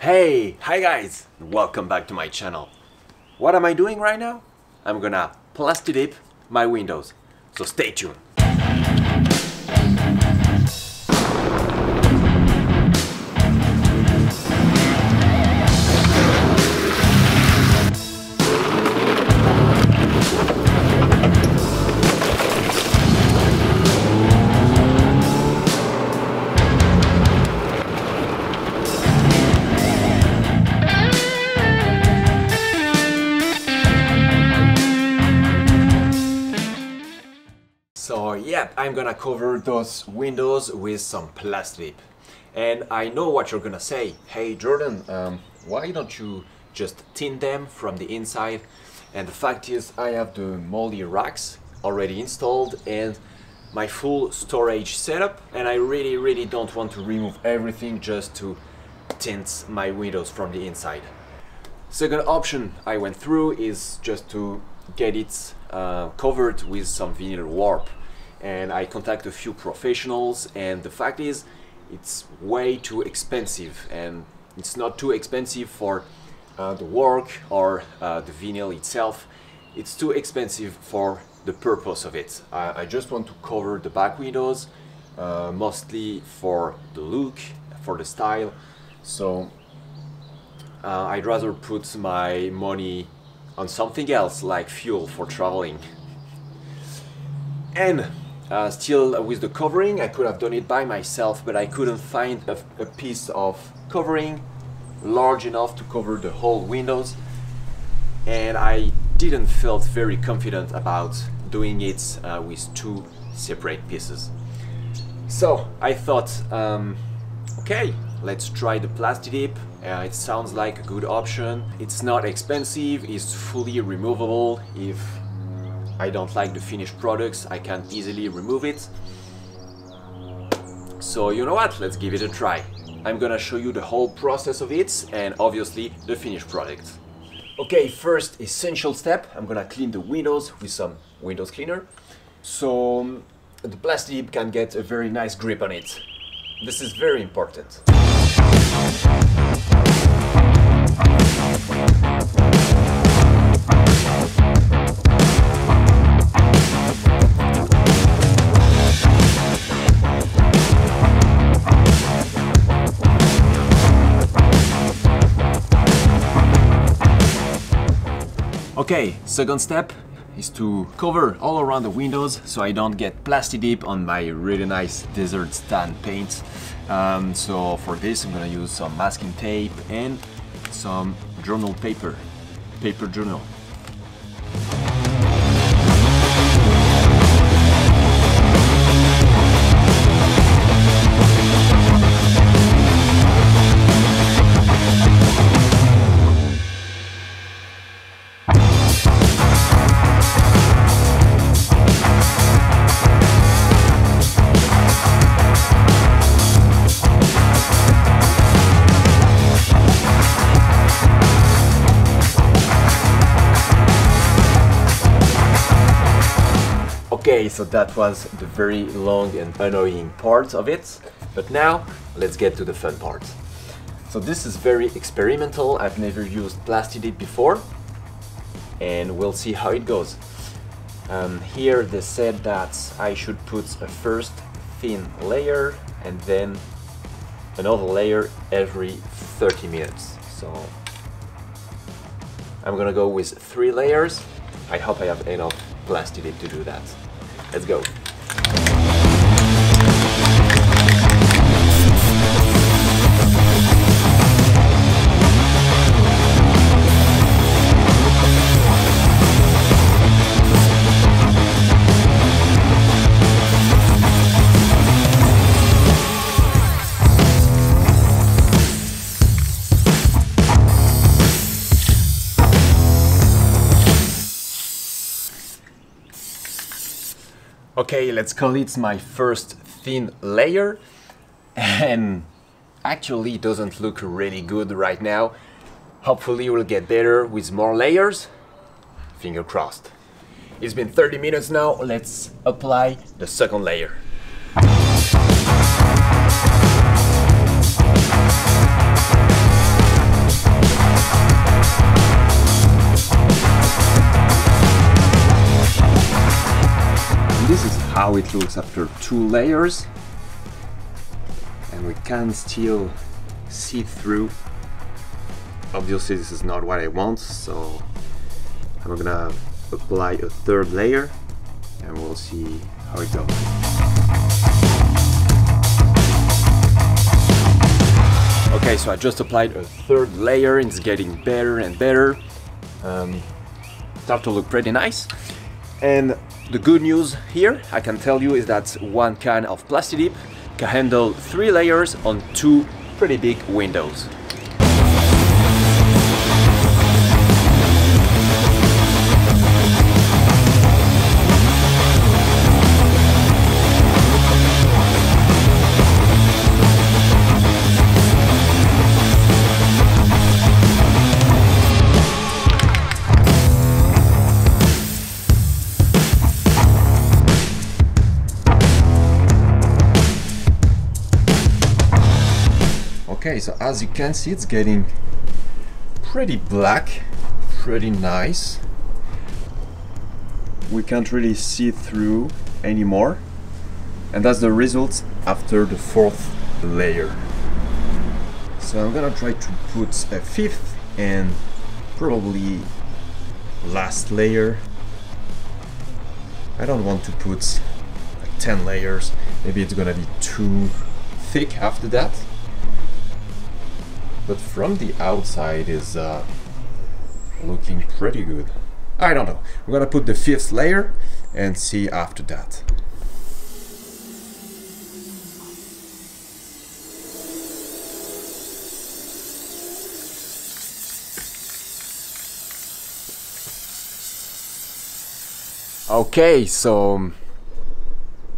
Hey, hi guys, welcome back to my channel. What am I doing right now? I'm gonna plasti dip my windows, so stay tuned. I'm gonna cover those windows with some plastic. And I know what you're gonna say. Hey Jordan, um, why don't you just tint them from the inside? And the fact is, I have the MOLLE racks already installed and my full storage setup and I really really don't want to remove everything just to tint my windows from the inside. Second option I went through is just to get it uh, covered with some vinyl wrap and I contact a few professionals and the fact is it's way too expensive and it's not too expensive for uh, the work or uh, the vinyl itself. It's too expensive for the purpose of it. I, I just want to cover the back windows uh, mostly for the look for the style. So uh, I'd rather put my money on something else like fuel for traveling. And uh, still with the covering, I could have done it by myself, but I couldn't find a, a piece of covering large enough to cover the whole windows. And I didn't feel very confident about doing it uh, with two separate pieces. So I thought, um, okay, let's try the plasti dip uh, it sounds like a good option. It's not expensive, it's fully removable. If I don't like the finished products, I can easily remove it. So you know what, let's give it a try. I'm gonna show you the whole process of it and obviously the finished product. Okay, first essential step, I'm gonna clean the windows with some windows cleaner. So the plastic can get a very nice grip on it. This is very important. Okay, second step is to cover all around the windows so I don't get plasti dip on my really nice desert tan paint. Um, so for this I'm gonna use some masking tape and some journal paper, paper journal. So that was the very long and annoying part of it, but now let's get to the fun part. So this is very experimental, I've never used Plastidip before, and we'll see how it goes. Um, here they said that I should put a first thin layer and then another layer every 30 minutes. So I'm gonna go with three layers. I hope I have enough Plastidip to do that. Let's go. Okay, let's call it my first thin layer. And actually it doesn't look really good right now. Hopefully we'll get better with more layers. Finger crossed. It's been 30 minutes now, let's apply the second layer. How it looks after two layers. And we can still see through. Obviously this is not what I want so I'm gonna apply a third layer and we'll see how it goes. Okay so I just applied a third layer. And it's getting better and better. Um, start to look pretty nice. And the good news here I can tell you is that one can of Plastidip can handle three layers on two pretty big windows Okay, so as you can see, it's getting pretty black, pretty nice. We can't really see through anymore. And that's the result after the fourth layer. So I'm gonna try to put a fifth and probably last layer. I don't want to put like 10 layers. Maybe it's gonna be too thick after that but from the outside is uh, looking pretty good. I don't know. We're gonna put the fifth layer and see after that. Okay, so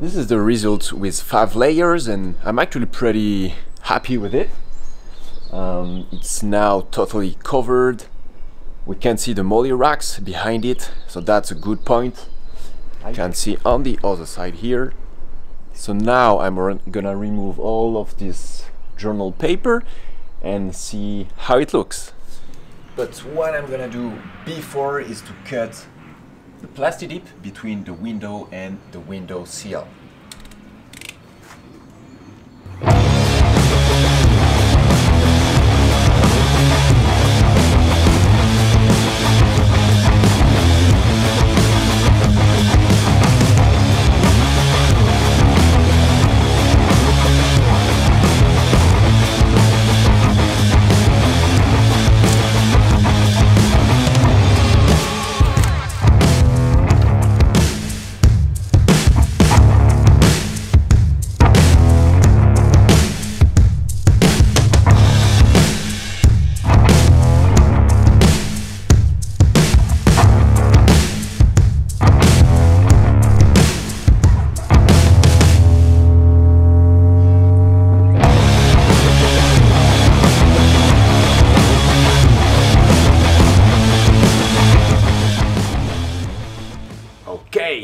this is the result with five layers and I'm actually pretty happy with it. Um, it's now totally covered. We can see the MOLLE racks behind it, so that's a good point. I can see on the other side here. So now I'm gonna remove all of this journal paper and see how it looks. But what I'm gonna do before is to cut the Plastidip between the window and the window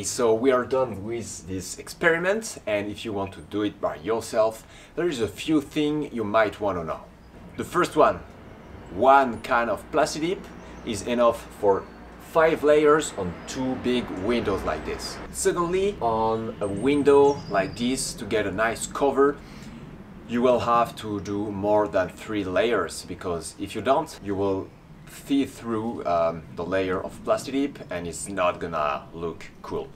so we are done with this experiment and if you want to do it by yourself, there is a few things you might want to know. The first one, one can of Plastidip is enough for five layers on two big windows like this. Secondly, on a window like this to get a nice cover, you will have to do more than three layers because if you don't, you will see through um, the layer of Plastidip and it's not gonna look cool.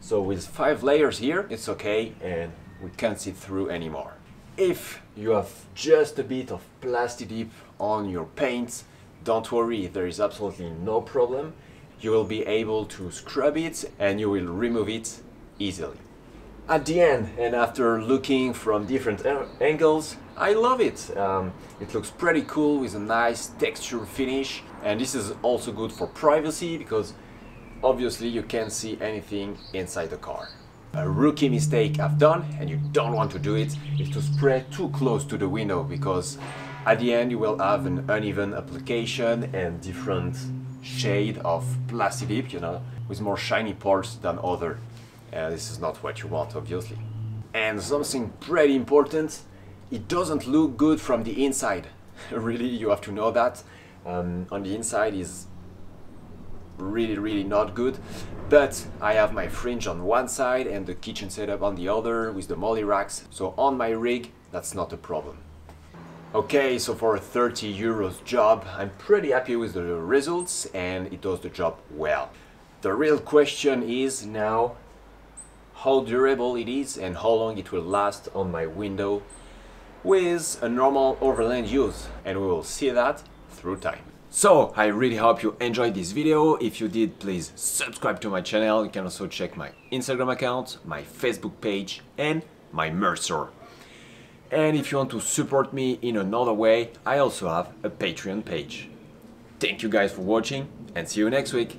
So with five layers here, it's okay and we can't see through anymore. If you have just a bit of Plastidip on your paint, don't worry, there is absolutely no problem. You will be able to scrub it and you will remove it easily. At the end, and after looking from different angles, I love it. Um, it looks pretty cool with a nice texture finish and this is also good for privacy because obviously you can't see anything inside the car. A rookie mistake I've done, and you don't want to do it, is to spray too close to the window because at the end you will have an uneven application and different shade of Plastidip, you know, with more shiny parts than other. And this is not what you want, obviously. And something pretty important, it doesn't look good from the inside. really, you have to know that. Um, on the inside is really really not good but I have my fringe on one side and the kitchen setup on the other with the MOLLE racks so on my rig that's not a problem okay so for a 30 euros job I'm pretty happy with the results and it does the job well the real question is now how durable it is and how long it will last on my window with a normal overland use and we will see that through time. So I really hope you enjoyed this video. If you did, please subscribe to my channel. You can also check my Instagram account, my Facebook page and my Mercer. And if you want to support me in another way, I also have a Patreon page. Thank you guys for watching and see you next week.